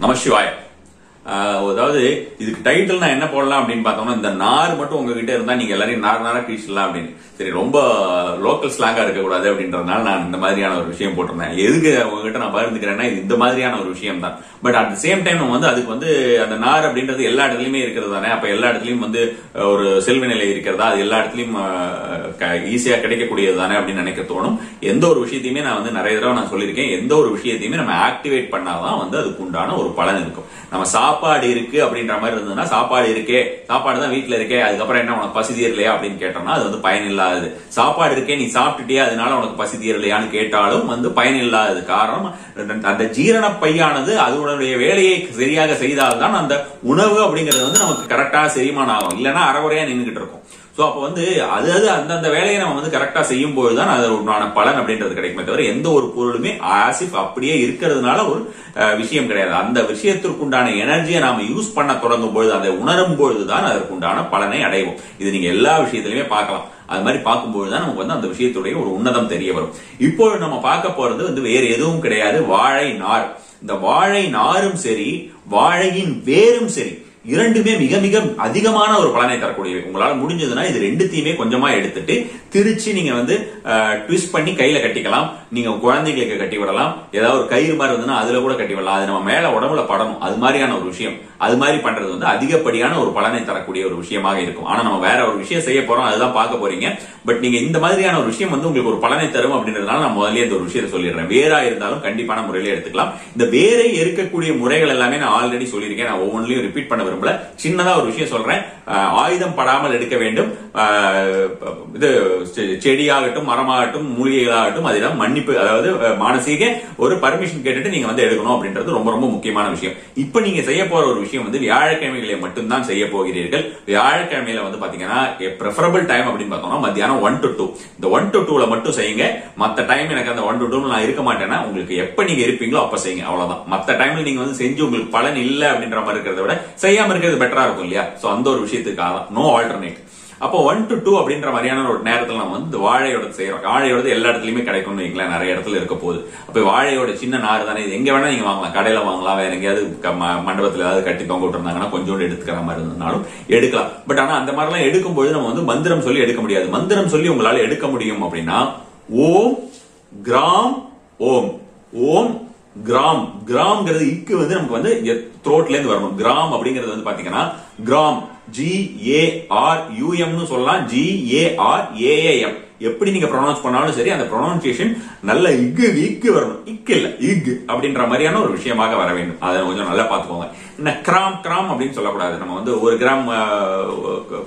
Namah Shivaya. அதாவது இதுக்கு title நான் என்ன போடலாம் அப்படின்னு பார்த்தோம்னா இந்த நார் மட்டும் உங்ககிட்ட இருந்தா நீங்க எல்லாரையும் நார் நாரா கிழிச்சிடலாம் அப்படின்னு. சரி ரொம்ப லோக்கல் ஸ்லாங்கா இருக்கக்கூடாது அப்படின்றதுனால நான் இந்த மாதிரியான ஒரு விஷயம் போட்டிருந்தேன். எதுக்கு உங்ககிட்ட நான் பகிர்ந்துக்கிறேன்னா இது இந்த மாதிரியான ஒரு விஷயம் தான் பட் அட் சேம் டைம் நம்ம வந்து அதுக்கு வந்து அந்த நார் அப்படின்றது எல்லா இடத்துலயுமே இருக்கிறது தானே. அப்ப எல்லா இடத்துலயும் வந்து ஒரு செல்வ நிலை இருக்கிறதா? அது எல்லா இடத்துலயும் ஈஸியா கிடைக்கக்கூடியது தானே அப்படின்னு நினைக்க தோணும். எந்த ஒரு விஷயத்தையுமே நான் வந்து நிறைய தடவை நான் சொல்லியிருக்கேன். எந்த ஒரு விஷயத்தையுமே நம்ம ஆக்டிவேட் பண்ணாதான் வந்து அதுக்கு உண்டான ஒரு பலன் இருக்கும். நம்ம சாப்பாடு இருக்கு அப்படின்ற மாதிரி இருந்ததுன்னா சாப்பாடு இருக்கே சாப்பாடு தான் வீட்டுல இருக்கே அதுக்கப்புறம் என்ன உனக்கு பசி தீரலையா அப்படின்னு கேட்டோம்னா அது வந்து பயன் இல்லாதது. சாப்பாடு இருக்கே நீ சாப்பிட்டுட்டே அதனால உனக்கு பசி தீரலையான்னு கேட்டாலும் வந்து பயன் இல்லாதது. காரணம் அந்த ஜீரண பையானது அதனுடைய வேலையை சரியாக செய்தால்தான் அந்த உணவு அப்படிங்கிறது வந்து நமக்கு கரெக்டா செரிமானம் ஆகும். இல்லைன்னா அறகுறையா நின்றுகிட்டு இருக்கும். சோ அப்போ வந்து அது அது அந்தந்த வேலையை நம்ம வந்து கரெக்டா செய்யும் பொழுதுதான் அது உண்டான பலன் அப்படின்றது கிடைக்குமே தவிர எந்த ஒரு பொருளுமே ஆசிப் அப்படியே இருக்கிறதுனால ஒரு விஷயம் கிடையாது. அந்த விஷயத்திற்குண்டான எனர்ஜியை நாம யூஸ் பண்ண தொடங்கும் பொழுது அதை உணரும் பொழுதுதான் அதற்குண்டான பலனை அடைவோம். இது நீங்க எல்லா விஷயத்திலுமே பார்க்கலாம். அது மாதிரி பார்க்கும்போது தான் நமக்கு வந்து அந்த விஷயத்துடைய ஒரு உன்னதம் தெரிய வரும். இப்போ நம்ம பார்க்க போறது வந்து வேற எதுவும் கிடையாது. வாழை நார். இந்த வாழை நாரும் சரி வாழையின் வேரும் சரி இரண்டுமே மிக மிக அதிகமான ஒரு பலனை தரக்கூடியவை. உங்களால முடிஞ்சதுன்னா இது ரெண்டுத்தையுமே கொஞ்சமா எடுத்துட்டு திருச்சி நீங்க வந்து ட்விஸ்ட் பண்ணி கையில கட்டிக்கலாம். நீங்க குழந்தைகளுக்கு கட்டி விடலாம். ஏதாவது ஒரு கயிறு மாதிரி இருந்ததுன்னா அதுல கூட கட்டி விடலாம். அது நம்ம மேல உடம்புல படணும். அது மாதிரியான ஒரு விஷயம். அது மாதிரி பண்றது வந்து அதிகப்படியான ஒரு பலனை தரக்கூடிய ஒரு விஷயமாக இருக்கும். ஆனா நம்ம வேற ஒரு விஷயம் செய்ய போறோம் அதுதான் பார்க்க போறீங்க. பட் நீங்க இந்த மாதிரியான ஒரு விஷயம் வந்து உங்களுக்கு ஒரு பலனை தரும் அப்படின்றதுனால நான் முதல்ல இந்த ஒரு விஷயத்தை சொல்லிடுறேன். வேறா இருந்தாலும் கண்டிப்பான முறையில எடுத்துக்கலாம். இந்த வேரை இருக்கக்கூடிய முறைகள் எல்லாமே நான் ஆல்ரெடி சொல்லியிருக்கேன். நான் ஒவ்வொன்றிலையும் ரிப்பீட் பண்ண விரும்பல. சின்னதா ஒரு விஷயம் சொல்றேன். ஆயுதம் படாமல் எடுக்க வேண்டும். இது செடியாகட்டும் மரமாகட்டும் மூலிகைகளாகட்டும் அதெல்லாம் மன்னிப்பு அதாவது மானசீக ஒரு பர்மிஷன் கேட்டுட்டு நீங்க வந்து எடுக்கணும் அப்படின்றது ரொம்ப ரொம்ப முக்கியமான விஷயம். இப்ப நீங்க செய்ய போற ஒரு விஷயம் வந்து வியாழக்கிழமைகளை மட்டும்தான் செய்ய போகிறீர்கள். வியாழக்கிழமையில வந்து பாத்தீங்கன்னா ப்ரெஃபரபிள் டைம் அப்படின்னு பார்த்தோம்னா மத்தியானம் ஒன் டு டூ இந்த ஒன் டு டூல மட்டும் செய்யுங்க. மத்த டைம் எனக்கு அந்த ஒன் டு டூ நான் இருக்க மாட்டேன்னா உங்களுக்கு எப்ப நீங்க இருப்பீங்களோ அப்ப செய்யுங்க. அவ்வளவுதான். மத்த டைம்ல நீங்க வந்து செஞ்சு உங்களுக்கு பலன் இல்லை அப்படின்ற மாதிரி இருக்கிறத விட செய்ய தெரியாம இருக்கிறது பெட்டரா இருக்கும் இல்லையா? சோ அந்த ஒரு விஷயத்துக்காக நோ ஆல்டர்னேட் அப்போ ஒன் டு டூ அப்படின்ற மாதிரியான ஒரு நேரத்தில் நம்ம வந்து வாழையோட செய்யறோம் வாழையோட எல்லா இடத்துலயுமே கிடைக்கும்னு வைங்களேன் நிறைய இடத்துல இருக்க போகுது அப்போ வாழையோட சின்ன நார் தானே. இது எங்க வேணா நீங்க வாங்கலாம். கடையில வாங்கலாம். வேற எங்கேயாவது மண்டபத்தில் ஏதாவது கட்டி தொங்க விட்டுருந்தாங்கன்னா கொஞ்சோண்டு எடுத்துக்கிற மாதிரி இருந்தாலும் எடுக்கலாம். பட் ஆனா அந்த மாதிரிலாம் எடுக்கும்போது நம்ம வந்து மந்திரம் சொல்லி எடுக்க முடியாது. மந்திரம் சொல்லி உங்களால எடுக்க முடியும் அப்படின்னா ஓம் கிராம் ஓம். ஓம் கிராம் கிராம்ங்கிறது இக்கு வந்து நமக்கு வந்து த்ரோட்ல இருந்து வரணும். கிராம் அப்படிங்கிறது வந்து பாத்தீங்கன்னா கிராம் ஜி ஏ ஆர் யூஎம்னு சொல்லலாம். ஜி ஏ ஆர் ஏஏஎம் எப்படி நீங்க ப்ரொனவுன்ஸ் பண்ணாலும் சரி அந்த ப்ரொனவுன்சியேஷன் நல்ல இக்கு இக்கு வரணும். இக்கு இல்ல இக் அப்படின்ற மாதிரியான ஒரு விஷயமாக வர வேண்டும். அதை கொஞ்சம் நல்லா பார்த்துக்கோங்க. என்ன கிராம் கிராம் அப்படின்னு சொல்லக்கூடாது. நம்ம வந்து ஒரு கிராம்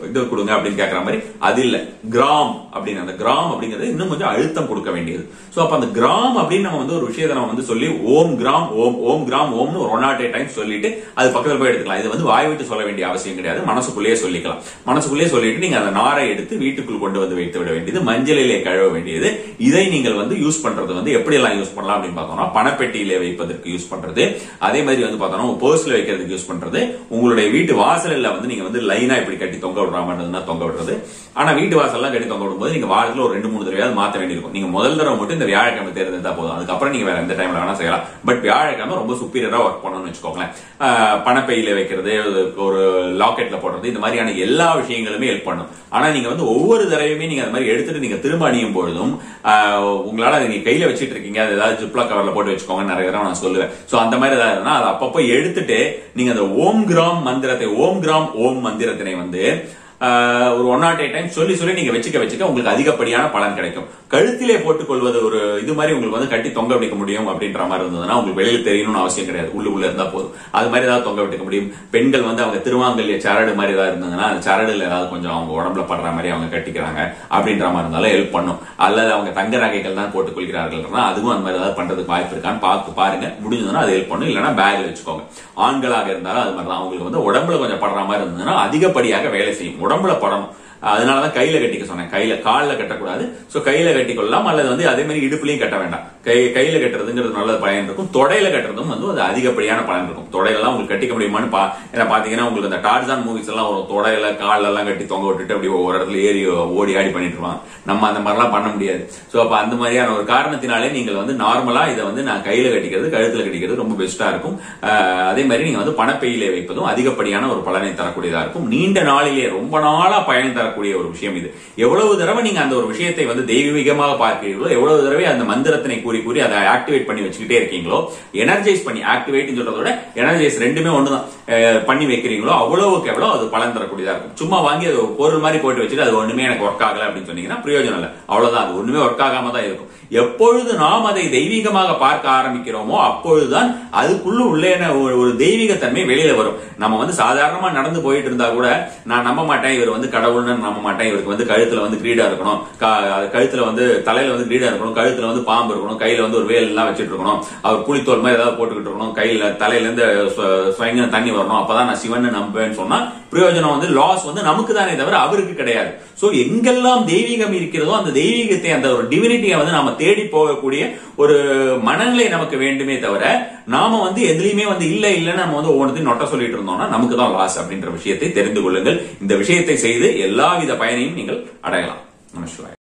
இது கொடுங்க அப்படின்னு கேட்கற மாதிரி அது இல்ல. கிராம் அப்படின்னு அந்த கிராம் அப்படிங்கிறது இன்னும் கொஞ்சம் அழுத்தம் கொடுக்க வேண்டியது. சோ அப்ப அந்த கிராம் அப்படின்னு நம்ம வந்து ஒரு விஷயத்தை நம்ம வந்து சொல்லி ஓம் கிராம் ஓம் ஓம் கிராம் ஓம்னு ஒரு ஒன் நாட் டைம் சொல்லிட்டு அது பக்கத்தில் போய் எடுத்துக்கலாம். இது வந்து வாய் விட்டு சொல்ல வேண்டிய அவசியம் கிடையாது. மனசுக்குள்ளேயே சொல்லிக்கலாம். மனசுக்குள்ளேயே சொல்லிட்டு நீங்க அந்த நாரை எடுத்து வீட்டுக்குள் கொண்டு வந்து வைத்து விட வேண்டியது. மஞ்சளிலே கழுவ வேண்டியது. இதை நீங்கள் வந்து யூஸ் பண்றது வந்து எப்படி எல்லாம் யூஸ் பண்ணலாம் அப்படின்னு பார்த்தோம்னா பணப்பெட்டியிலே வைப்பதற்கு யூஸ் பண்றது. அதே மாதிரி வந்து பார்த்தோம்னா பர்ஸ்ல வைக்கிறதுக்கு யூஸ் பண்றது. உங்களுடைய வீட்டு வாசலில் வந்து நீங்க வந்து லைனா இப்படி கட்டி தொங்க விடுற மாதிரி தொங்க விடுறது. ஆனா வீட்டு வாசல்லாம் கட்டி தொங்க விடும்போது நீங்க வாரத்தில் ஒரு ரெண்டு மூணு தடவையாவது மாற்ற வேண்டியிருக்கும். நீங்க முதல் தடவை மட்டும் இந்த வியாழக்கிழமை தேர்ந்தெடுத்தா போதும். அதுக்கப்புறம் நீங்க வேற எந்த டைம்ல வேணா செய்யலாம். பட் வியாழக்கிழமை ரொம்ப சுப்பீரியரா ஒர்க் பண்ணணும்னு வச்சுக்கோங்களேன். பணப்பையில வைக்கிறது ஒரு லாக்கெட்ல போடுறது இந்த மாதிரியான எல்லா விஷயங்களுமே ஹெல்ப் பண்ணும். ஆனா நீங்க வந்து ஒவ்வொரு தடவையுமே நீங்க அந்த மாதிரி எடுத்துட்டு நீங்க திரும்ப அணியும் பொழுதும் ஆஹ் உங்களால அதை நீங்க கையில வச்சுட்டு இருக்கீங்க. அது ஏதாவது ஜிப்லா கவர்ல போட்டு வச்சுக்கோங்க நிறைய தடவை நான் சொல்லுவேன். சோ அந்த மாதிரி ஏதாவது இருந்தா அதை அப்பப்போ எடுத்துட்டு நீங்க அந்த ஓம் கிராம் மந்திரத்தை ஓம் கிராம் ஓம் மந்திரத்தினை வந்து ஒரு ஒன் நாட் எயிட் டைம் சொல்லி சொல்லி நீங்க வச்சுக்க வச்சுக்க உங்களுக்கு அதிகப்படியான பலன் கிடைக்கும். கழுத்திலே போட்டுக்கொள்வது ஒரு இது மாதிரி உங்களுக்கு வந்து கட்டி தொங்க விட்டுக்க முடியும் அப்படின்ற மாதிரி இருந்ததுன்னா உங்களுக்கு வெளியில தெரியணும்னு அவசியம் கிடையாது. உள்ளுக்குள்ள இருந்தா போதும். அது மாதிரி ஏதாவது தொங்க விட்டுக்க முடியும். பெண்கள் வந்து அவங்க திருவாங்கல்ய சரடு மாதிரி ஏதாவது இருந்ததுன்னா அந்த சரடுல ஏதாவது கொஞ்சம் அவங்க உடம்புல படுற மாதிரி அவங்க கட்டிக்கிறாங்க அப்படின்ற மாதிரி இருந்தாலும் ஹெல்ப் பண்ணும். அல்லது அவங்க தங்க நகைகள் தான் போட்டுக்கொள்கிறார்கள்னா அதுவும் அந்த மாதிரி ஏதாவது பண்றதுக்கு வாய்ப்பு இருக்கான்னு பார்த்து பாருங்க. முடிஞ்சதுன்னா அது ஹெல்ப் பண்ணும். இல்லைன்னா பேக்ல வச்சுக்கோங்க. ஆண்களாக இருந்தாலும் அது மாதிரி தான். அவங்களுக்கு வந்து உடம்புல கொஞ்சம் படுற மாதிரி இருந்ததுன்னா அதிகப்படியாக வேலை செய்யும். உடம்புல படணும் அதனால தான் கையில கட்டிக்க சொன்னேன். கையில காலில் கட்டக்கூடாது. ஸோ கையில கட்டிக்கொள்ளலாம். அல்லது வந்து அதே மாதிரி இடுப்புலையும் கட்ட வேண்டாம். கை கையில கட்டுறதுங்கிறது நல்ல பயன் இருக்கும். தொடையில கட்டுறதும் வந்து அது அதிகப்படியான பலன் இருக்கும். தொடையெல்லாம் உங்களுக்கு கட்டிக்க முடியுமான்னு பா ஏன்னா பாத்தீங்கன்னா உங்களுக்கு அந்த டார்ஜான் மூவிஸ் எல்லாம் வரும். தொடையில கால்ல எல்லாம் கட்டி தொங்க விட்டுட்டு அப்படி ஒவ்வொரு இடத்துல ஏறி ஓடி ஆடி பண்ணிட்டு இருவாங்க நம்ம அந்த மாதிரிலாம் பண்ண முடியாது. ஸோ அப்போ அந்த மாதிரியான ஒரு காரணத்தினாலே நீங்கள் வந்து நார்மலா இதை வந்து நான் கையில கட்டிக்கிறது கழுத்துல கட்டிக்கிறது ரொம்ப பெஸ்டா இருக்கும். அதே மாதிரி நீங்க வந்து பணப்பையிலே வைப்பதும் அதிகப்படியான ஒரு பலனை தரக்கூடியதா இருக்கும். நீண்ட நாளிலே ரொம்ப நாளா பயன் தரக்கூடிய ஒரு விஷயம் இது. எவ்வளவு தடவை நீங்க அந்த ஒரு விஷயத்தை வந்து தெய்வீகமாக பார்க்கிறீர்களோ எவ்வளவு தடவை அந்த மந்திரத்தினை கூறி கூறி அதை ஆக்டிவேட் பண்ணி வச்சுக்கிட்டே இருக்கீங்களோ எனர்ஜைஸ் பண்ணி ஆக்டிவேட் சொல்றதோட எனர்ஜைஸ் ரெண்டுமே ஒண்ணுதான். பண்ணி வைக்கிறீங்களோ அவ்வளவுக்கு எவ்வளவு அது பலன் தரக்கூடியதா இருக்கும். சும்மா வாங்கி அது பொருள் மாதிரி போட்டு வச்சுட்டு அது ஒண்ணுமே எனக்கு ஒர்க் ஆகல அப்படின்னு சொன்னீங்கன்னா பிரயோஜனம் இல்லை. அவ்வளவுதான். அது ஒண்ணுமே ஒர்க் ஆகாம தான் இருக்கும். எப்பொழுது நாம் அதை தெய்வீகமாக பார்க்க ஆரம்பிக்கிறோமோ அப்பொழுதுதான் அதுக்குள்ள உள்ளே ஒரு- ஒரு வெளியில வரும். நம்ம வந்து சாதாரணமா நடந்து போயிட்டு இருந்தா கூட நான் நம்ப மாட்டேன் இவர் வந்து கடவுள்னு நம்ப மாட்டேன் இவருக்கு வந்து கழுத்துல வந்து கிரீடா இருக்கணும். க- கழுத்துல வந்து தலையில வந்து கிரீடா இருக்கணும் கழுத்துல வந்து பாம்பு இருக்கணும் கையில வந்து ஒரு வேல் எல்லாம் வச்சுட்டு இருக்கணும். அவர் புளித்தோல் மாதிரி ஏதாவது போட்டுக்கிட்டு இருக்கணும் கையில தலையில இருந்து ஸ்வ- தண்ணி வரணும். அப்பதான் நான் சிவன் நம்புவேன்னு சொன்னா பிரயோஜனம் வந்து லாஸ் வந்து நமக்கு தானே தவிர அவருக்கு கிடையாது. சோ எங்கெல்லாம் தெய்வீகம் இருக்கிறதோ அந்த தெய்வீகத்தை அந்த ஒரு டிவினிட்டியை வந்து நாம தேடி போகக்கூடிய ஒரு மனநிலை நமக்கு வேண்டுமே தவிர நாம வந்து எதுலயுமே வந்து இல்ல இல்லன்னு நம்ம வந்து ஒவ்வொன்றத்தையும் நொட்ட சொல்லிட்டு இருந்தோம்னா நமக்கு தான் லாஸ் அப்படின்ற விஷயத்தை தெரிந்து கொள்ளுங்கள். இந்த விஷயத்தை செய்து எல்லாவித பயனையும் நீங்கள் அடையலாம். நமஸ்காரம்